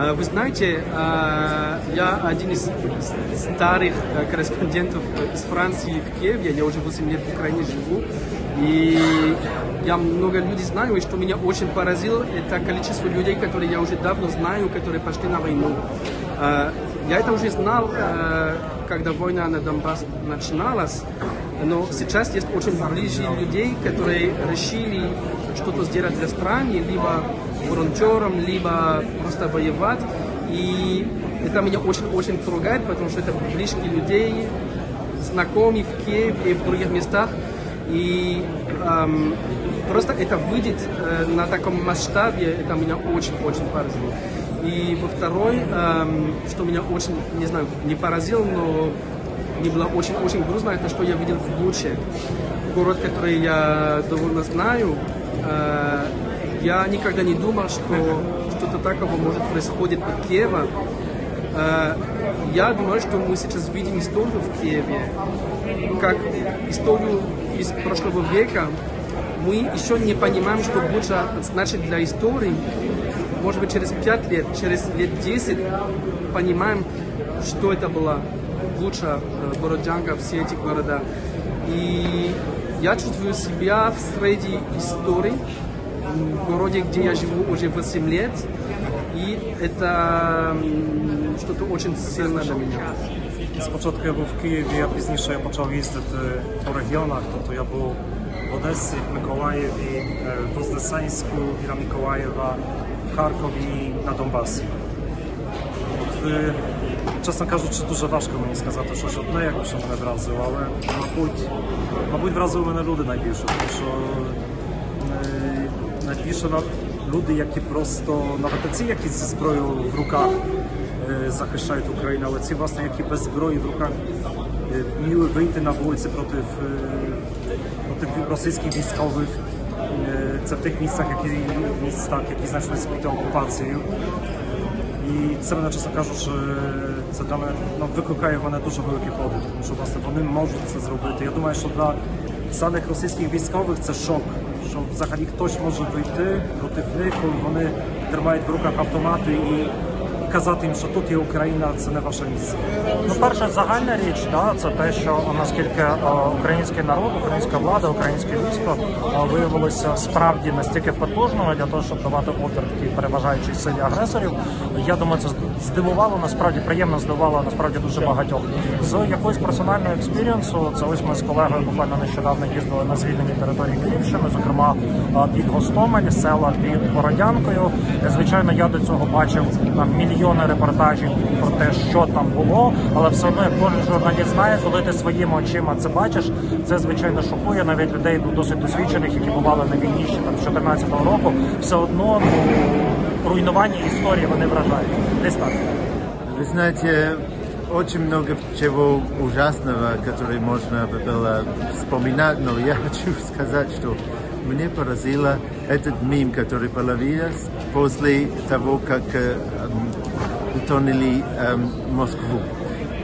Э, Вы знаете, э, я один из старых э, корреспондентов из Франции в Киеве, я уже 8 лет в Украине живу, и я много людей знаю, и что меня очень поразило, это количество людей, которые я уже давно знаю, которые пошли на войну. Э, Я это уже знал, э, когда война на Донбасс начиналась, но сейчас есть очень ближе людей, которые решили что-то сделать для страны, либо волонтером, либо просто воевать. И это меня очень-очень трогает, потому что это близкие людей, знакомых в Киеве и в других местах. И эм, просто это выйдет э, на таком масштабе, это меня очень-очень поразило. И во второй, эм, что меня очень, не знаю, не поразило, но мне было очень-очень грустно, это что я видел в Буче. Город, который я довольно знаю. Э, я никогда не думал, что что-то такого может происходить под Киевом. Э, я думаю, что мы сейчас видим историю в Киеве, как историю из прошлого века. Мы еще не понимаем, что Буча значит для истории. Может быть, через 5 лет, через лет 10 понимаем, что это была Буча, э, Бородянка, все эти города. И я чувствую себя в среди истории, в городе, где я живу уже 8 лет. И это м, что-то очень сильное для меня. Спочатку я був в Києві, а пізніше я почав їздити по регіонах. Тобто я був в Одесі, в Миколаєві, е, в Вознесенську, біля Миколаєва, в Харкові на Донбасі. От, е, чесно кажучи, дуже важко мені сказати щось одне, як що мене вразило, але мабуть, мабуть вразили мене люди найбільше, тому що найбільше люди, які просто навіть ці, які зі зброєю в руках е, захищають Україну, але ці власне, які без зброї в руках е, вміли вийти на вулиці проти, е, проти російських військових. Це в тих місцях, які містах, які знайшлися під окупацією. І це мене, чесно кажучи, це для мене ну, викликає в мене дуже великий подив, тому що власне вони можуть це зробити. Я думаю, що для самих російських військових це шок, що взагалі хтось може вийти проти них, коли вони тримають в руках автомати і казати їм, що тут є Україна, це не ваше місце. Ну, перше, загальна річ, да, це те, що наскільки український народ, українська влада, українське військо виявилося справді настільки потужними для того, щоб давати опір такій переважаючій силі агресорів. Я думаю, це здивувало насправді приємно здивувало насправді дуже багатьох. З якогось персонального експірієнсу, це ось ми з колегою буквально нещодавно їздили на звільнені території Київщини, зокрема під Гостомель, села під Бородянкою. Звичайно, я до цього бачив там мільйони репортажів про те, що там було, але все одно, як кожен журналіст знає, коли ти своїми очима це бачиш, це звичайно шокує навіть людей ну, досить досвідчених, які бували на війні ще там з 14 року. Все одно ну, руйнування історії вони вражають. Десь так. Вы знаете, очень много чего ужасного, которое можно было вспоминать, но я хочу сказать, что мне поразило этот мим, который появился после того, как утонули эм, Москву.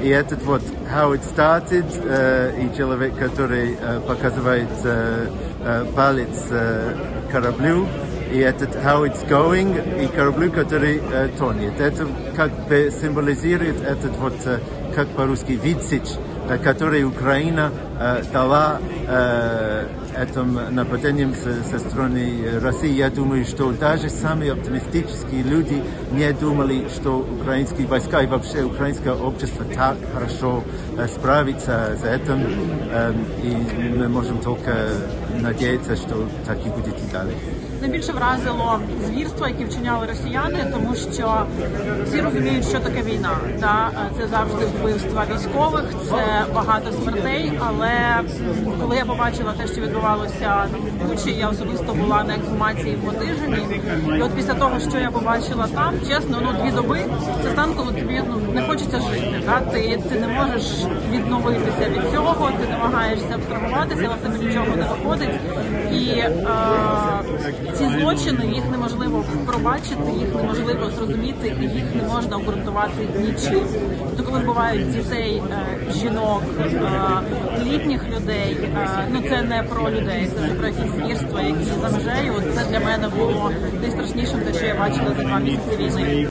И этот вот how it started, э, и человек, который э, показывает э, э, палец э, кораблю, и этот how it's going, и кораблю, который э, тонет. Это как бы символизирует этот вот, э, как по-русски, вицич, э, который Украина э, дала э, этим нападением со, со стороны э, России. Я думаю, что даже самые оптимистические люди не думали, что украинские войска и вообще украинское общество так хорошо э, справится с этим. Э, и мы можем только надеяться, что так и будет и далее. Найбільше вразило звірства, які вчиняли росіяни, тому що всі розуміють, що таке війна. Та це завжди вбивства військових, це багато смертей. Але коли я побачила те, що відбувалося в Бучі, я особисто була на ексгумації в Мотижині. І от після того, що я побачила там, чесно, ну дві доби це стан, коли тобі ну не хочеться жити. Та ти, ти не можеш відновитися від цього, ти намагаєшся абстрагуватися, але в тебе нічого не виходить. І е, ці злочини їх неможливо пробачити, їх неможливо зрозуміти, і їх не можна обґрунтувати нічим. Тобто, коли вбивають дітей, е, жінок, е, літніх людей, е, ну це не про людей, це про якісь звірства, які за межею. Це для мене було найстрашнішим, те, що я бачила за два місяці війни.